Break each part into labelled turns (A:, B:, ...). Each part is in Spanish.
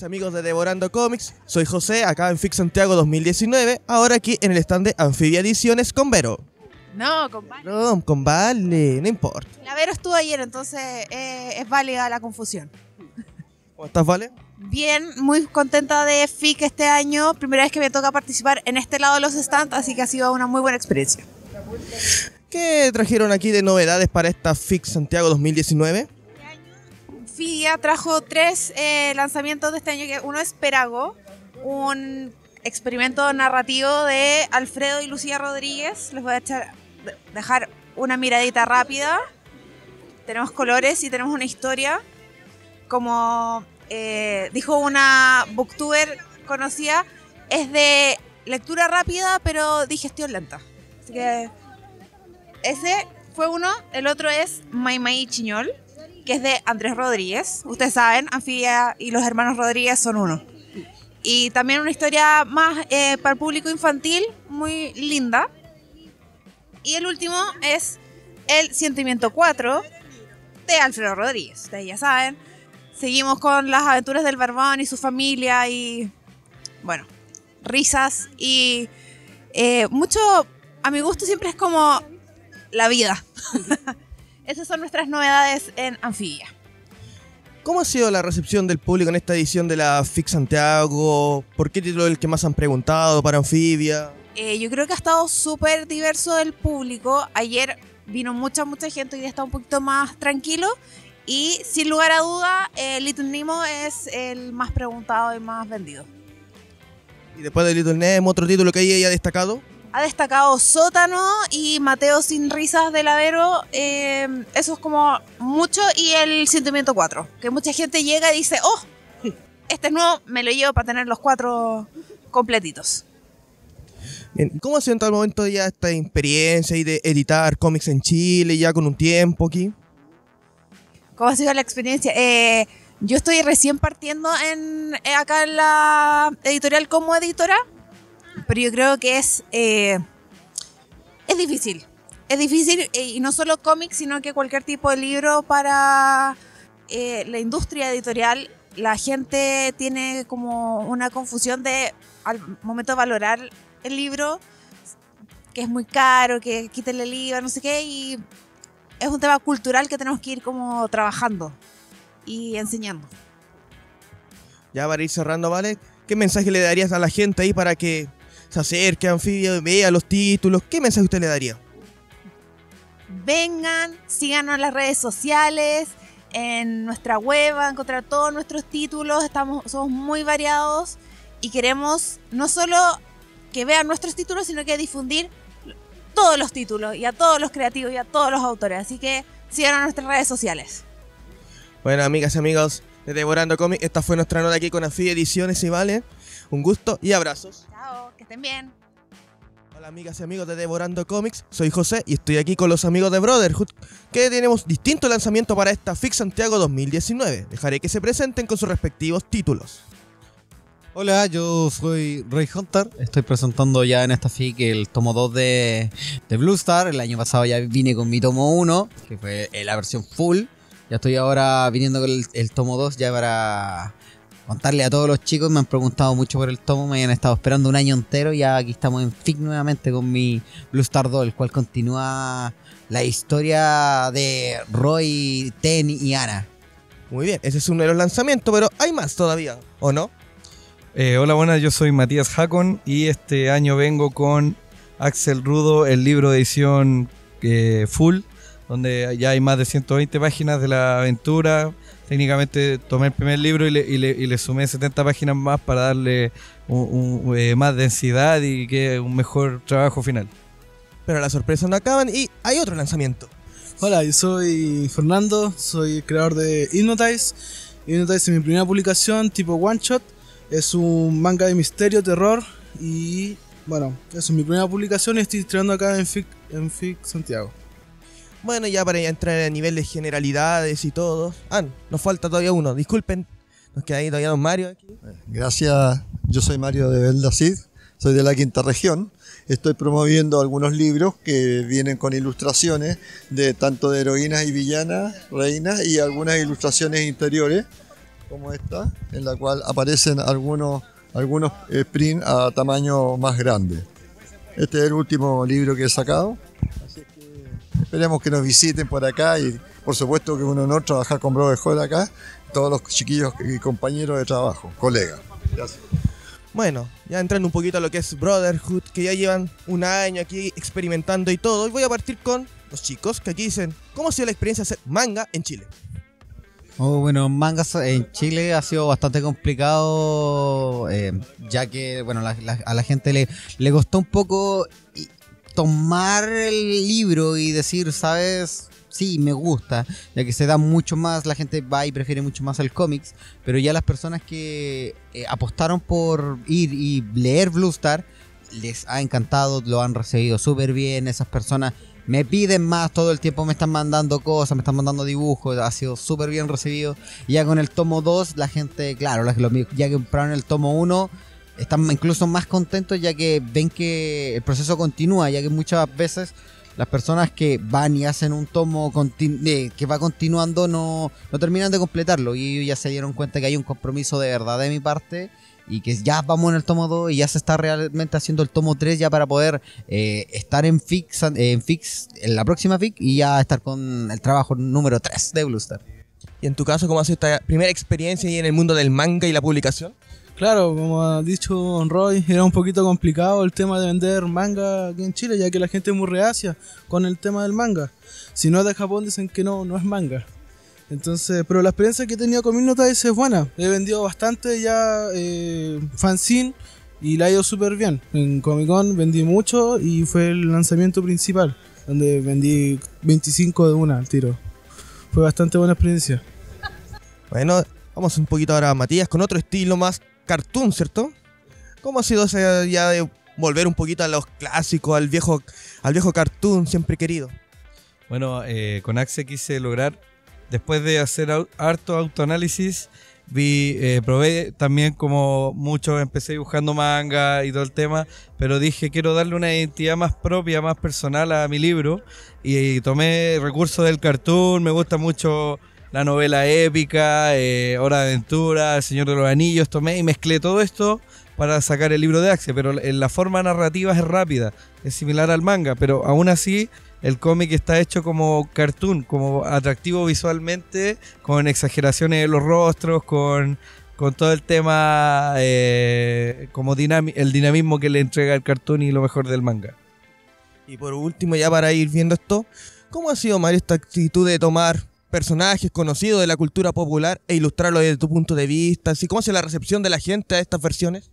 A: y amigos de Devorando Comics, soy José, acá en Fix Santiago 2019, ahora aquí en el stand de Anfibia Ediciones con Vero.
B: No, compadre.
A: No, con Vale, no importa.
B: La Vero estuvo ayer, entonces eh, es válida la confusión.
A: ¿Cómo estás, Vale?
B: Bien, muy contenta de FIC este año. Primera vez que me toca participar en este lado de los stands, así que ha sido una muy buena experiencia.
A: ¿Qué trajeron aquí de novedades para esta Fix Santiago 2019?
B: FIA trajo tres eh, lanzamientos de este año, que uno es Perago, un experimento narrativo de Alfredo y Lucía Rodríguez. Les voy a echar, dejar una miradita rápida. Tenemos colores y tenemos una historia. Como eh, dijo una booktuber conocida, es de lectura rápida pero digestión lenta. Así que ese fue uno. El otro es Maimai Chiñol, que es de Andrés Rodríguez. Ustedes saben, Anfibia y los hermanos Rodríguez son uno. Y también una historia más eh, para el público infantil, muy linda. Y el último es El Sentimiento 4 de Alfredo Rodríguez. Ustedes ya saben. Seguimos con las aventuras del Barbón y su familia y, bueno, risas y eh, mucho, a mi gusto siempre es como la vida. Esas son nuestras novedades en Anfibia.
A: ¿Cómo ha sido la recepción del público en esta edición de la Fix Santiago? ¿Por qué título es el que más han preguntado para Anfibia?
B: Eh, yo creo que ha estado súper diverso el público. Ayer vino mucha, mucha gente, hoy día está un poquito más tranquilo. Y sin lugar a duda, eh, Little Nemo es el más preguntado y más vendido.
A: Y después de Little Nemo, otro título que haya destacado.
B: Ha destacado Sótano y Mateo sin risas de Lavero. Eh, eso es como mucho. Y el Sentimiento 4. Que mucha gente llega y dice, oh, este es nuevo, me lo llevo para tener los cuatro completitos.
A: Bien, ¿cómo ha sido en tal momento ya esta experiencia y de editar cómics en Chile ya con un tiempo aquí?
B: ¿Cómo ha sido la experiencia? Eh, yo estoy recién partiendo en, eh, acá en la editorial como editora, pero yo creo que es, eh, es difícil. Es difícil, eh, y no solo cómics, sino que cualquier tipo de libro para eh, la industria editorial. La gente tiene como una confusión de, al momento de valorar el libro, que es muy caro, que quítale el IVA, no sé qué, y es un tema cultural que tenemos que ir como trabajando y enseñando.
A: Ya para ir cerrando, ¿vale? ¿Qué mensaje le darías a la gente ahí para que se acerque a Anfibia, vea los títulos? ¿Qué mensaje usted le daría?
B: Vengan, síganos en las redes sociales, en nuestra web van a encontrar todos nuestros títulos, estamos, somos muy variados y queremos no solo que vean nuestros títulos, sino que difundir todos los títulos y a todos los creativos y a todos los autores. Así que síganos en nuestras redes sociales.
A: Bueno, amigas y amigos de Devorando Comics, esta fue nuestra nota aquí con Anfibia Ediciones y vale. Un gusto y abrazos.
B: Chao, que estén bien.
A: Hola amigas y amigos de Devorando Comics, soy José y estoy aquí con los amigos de Brotherhood, que tenemos distintos lanzamientos para esta Fix Santiago 2019. Dejaré que se presenten con sus respectivos títulos.
C: Hola, yo soy Ray Hunter. Estoy presentando ya en esta FIC el tomo 2 de, de Blue Star. El año pasado ya vine con mi tomo 1, que fue la versión full. Ya estoy ahora viniendo con el, el tomo 2 ya para contarle a todos los chicos. Me han preguntado mucho por el tomo, me han estado esperando un año entero. Ya aquí estamos en FIC nuevamente con mi Blue Star 2, el cual continúa la historia de Roy, Ten y Ana.
A: Muy bien, ese es uno de los lanzamientos, pero hay más todavía, ¿o no?
D: Eh, hola, buenas, yo soy Matías Jacon y este año vengo con Axel Rudo, el libro de edición eh, full, donde ya hay más de 120 páginas de la aventura. Técnicamente tomé el primer libro y le, y le- y le sumé 70 páginas más para darle un- un, eh, más densidad y que un mejor trabajo final.
A: Pero las sorpresas no acaban y hay otro lanzamiento.
E: Hola, yo soy Fernando, soy el creador de Hypnotize. Hypnotize es mi primera publicación tipo one shot. Es un manga de misterio, terror y bueno, eso es mi primera publicación y estoy estrenando acá en FIC, en FIC Santiago.
A: Bueno, ya para entrar a nivel de generalidades y todo. Ah, nos falta todavía uno, disculpen. Nos queda ahí todavía don Mario aquí.
F: Gracias, yo soy Mario de Beldacid, soy de la quinta región. Estoy promoviendo algunos libros que vienen con ilustraciones de tanto de heroínas y villanas, reinas y algunas ilustraciones interiores como esta, en la cual aparecen algunos, algunos eh, print a tamaño más grande. Este es el último libro que he sacado. Esperemos que nos visiten por acá y por supuesto que es un honor trabajar con Brotherhood acá, todos los chiquillos y compañeros de trabajo, colegas. Gracias.
A: Bueno, ya entrando un poquito a lo que es Brotherhood, que ya llevan un año aquí experimentando y todo, y voy a partir con los chicos que aquí dicen, ¿cómo ha sido la experiencia de hacer manga en Chile?
C: Oh, bueno, mangas en Chile ha sido bastante complicado, eh, ya que bueno, la- la- a la gente le, le costó un poco tomar el libro y decir, ¿sabes? Sí, me gusta, ya que se da mucho más, la gente va y prefiere mucho más el cómics, pero ya las personas que eh, apostaron por ir y leer Blue Star, les ha encantado, lo han recibido súper bien, esas personas me piden más todo el tiempo, me están mandando cosas, me están mandando dibujos, ha sido súper bien recibido. Ya con el tomo 2, la gente, claro, ya que compraron el tomo 1, están incluso más contentos ya que ven que el proceso continúa, ya que muchas veces las personas que van y hacen un tomo eh, que va continuando no, no terminan de completarlo y ellos ya se dieron cuenta que hay un compromiso de verdad de mi parte y que ya vamos en el tomo 2 y ya se está realmente haciendo el tomo 3 ya para poder eh, estar en Fix, en Fix, en la próxima Fix y ya estar con el trabajo número 3 de Blue Star.
A: Y en tu caso, ¿cómo ha sido esta primera experiencia ahí en el mundo del manga y la publicación?
E: Claro, como ha dicho Roy, era un poquito complicado el tema de vender manga aquí en Chile, ya que la gente es muy reacia con el tema del manga. Si no es de Japón, dicen que no, no es manga. Entonces, pero la experiencia que he tenido con Minotails es buena. He vendido bastante ya eh, fanzine y la ha ido súper bien. En Comic Con vendí mucho y fue el lanzamiento principal, donde vendí 25 de una al tiro. Fue bastante buena experiencia.
A: Bueno, vamos un poquito ahora a Matías con otro estilo más cartoon, ¿cierto? ¿Cómo ha sido esa ya de volver un poquito a los clásicos, al viejo, al viejo cartoon siempre querido?
D: Bueno, eh, con Axe quise lograr, después de hacer harto autoanálisis, vi, eh, probé también como mucho, empecé dibujando manga y todo el tema, pero dije quiero darle una identidad más propia, más personal a mi libro y, tomé recursos del cartoon, me gusta mucho la novela épica, eh, Hora de Aventura, El Señor de los Anillos, tomé y mezclé todo esto para sacar el libro de Axe, pero la forma narrativa es rápida, es similar al manga, pero aún así el cómic está hecho como cartoon, como atractivo visualmente, con exageraciones en los rostros, con, con todo el tema, eh, como dinami- el dinamismo que le entrega el cartoon y lo mejor del manga.
A: Y por último, ya para ir viendo esto, ¿cómo ha sido, Mario, esta actitud de tomar personajes conocidos de la cultura popular e ilustrarlos desde tu punto de vista? ¿Cómo ha sido la recepción de la gente a estas versiones?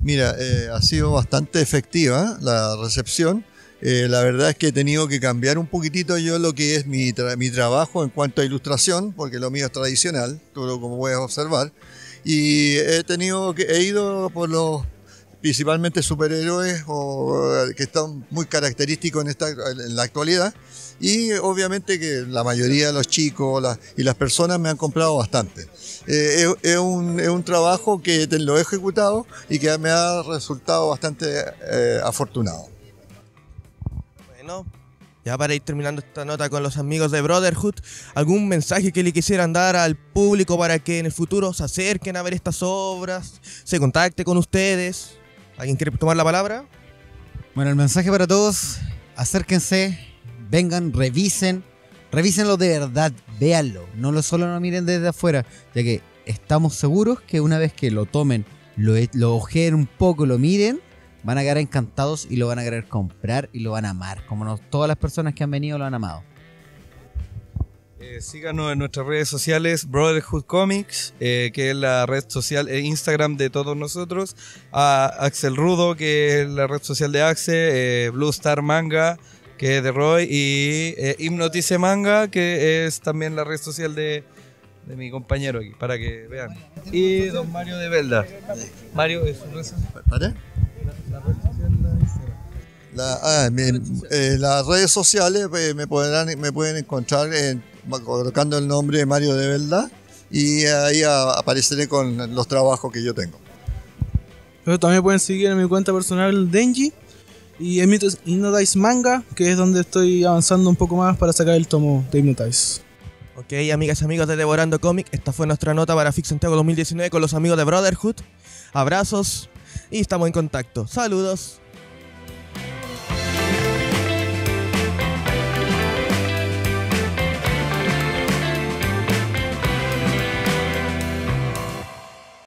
F: Mira, eh, ha sido bastante efectiva la recepción. Eh, la verdad es que he tenido que cambiar un poquitito yo lo que es mi, mi trabajo en cuanto a ilustración, porque lo mío es tradicional, tú como puedes observar. Y he tenido que, he ido por los principalmente superhéroes eh, que están muy característicos en, esta, en la actualidad. Y obviamente que la mayoría de los chicos y las personas me han comprado bastante. Eh, es, un, es un trabajo que lo he ejecutado y que me ha resultado bastante eh, afortunado.
A: Bueno, ya para ir terminando esta nota con los amigos de Brotherhood, ¿algún mensaje que le quisieran dar al público para que en el futuro se acerquen a ver estas obras, se contacte con ustedes? ¿Alguien quiere tomar la palabra?
C: Bueno, el mensaje para todos, acérquense, vengan, revisen, revísenlo de verdad, véanlo, no lo solo lo miren desde afuera, ya que estamos seguros que una vez que lo tomen, lo, e- lo ojeen un poco, lo miren, van a quedar encantados y lo van a querer comprar y lo van a amar, como no- todas las personas que han venido lo han amado.
D: Eh, síganos en nuestras redes sociales, Brotherhood Comics, eh, que es la red social e Instagram de todos nosotros, a Axel Rudo, que es la red social de Axe, eh, Blue Star Manga, que es de Roy, y Hipnotice Manga, que es también la red social de, de mi compañero aquí, para que vean. Y don Mario de Velda. Mario es su red social.
F: ¿Vale? La- ah, mi- eh, las redes sociales me, podrán, me pueden encontrar en- colocando el nombre de Mario de Verdad y ahí a- apareceré con los trabajos que yo tengo.
E: Pero también pueden seguir en mi cuenta personal Denji y Hypnotize Manga, que es donde estoy avanzando un poco más para sacar el tomo de Hypnotize.
A: Ok, amigas y amigos de Devorando Comic, esta fue nuestra nota para Fix Santiago 2019 con los amigos de Brotherhood. Abrazos y estamos en contacto. Saludos.